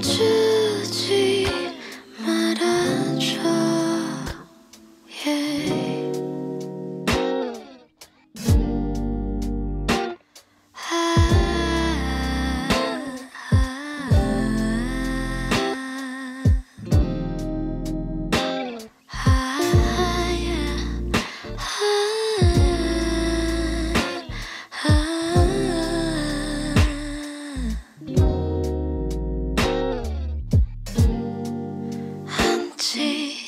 知。记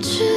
知。